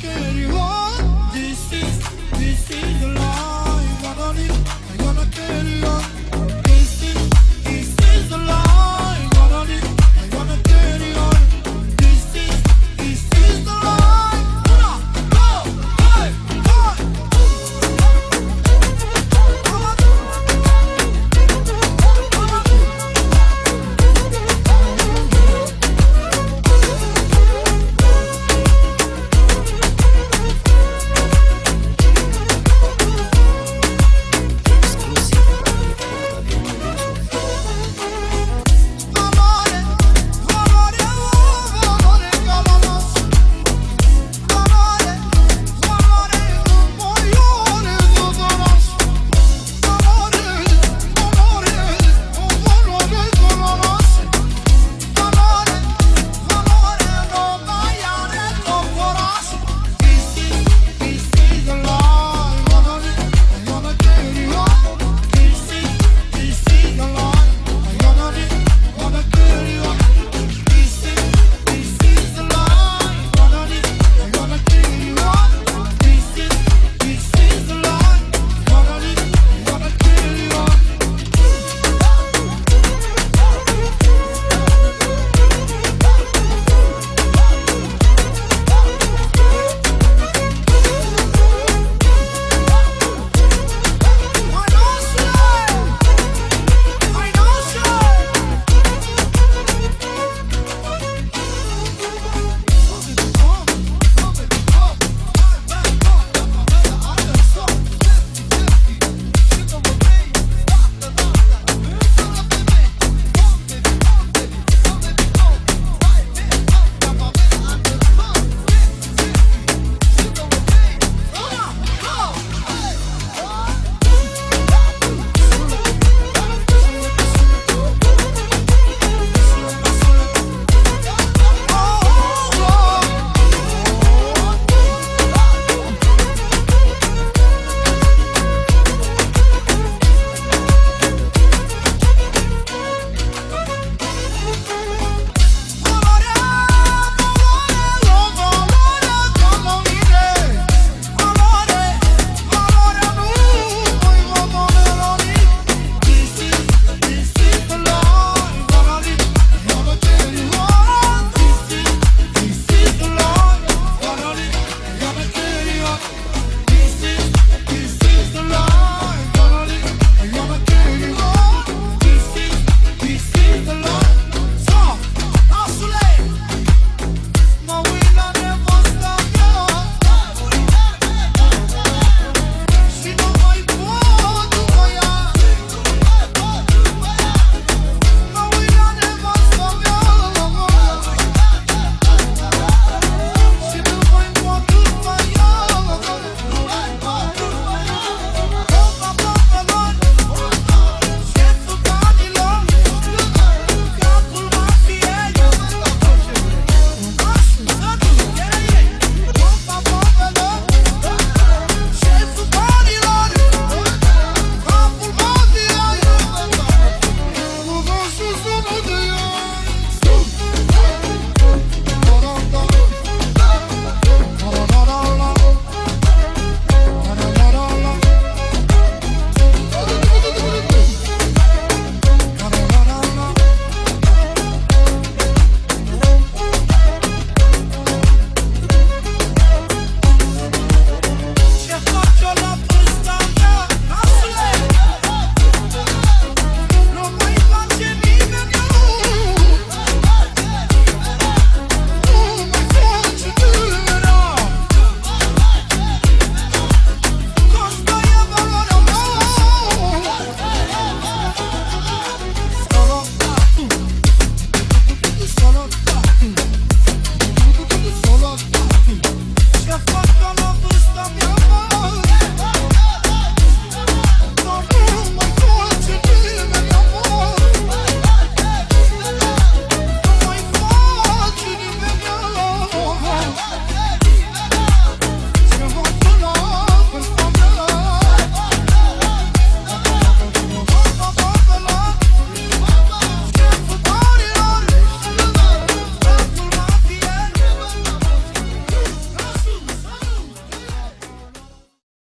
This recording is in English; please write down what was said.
que you.